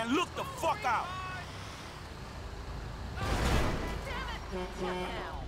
And look the fuck out! Damn it! Shut down.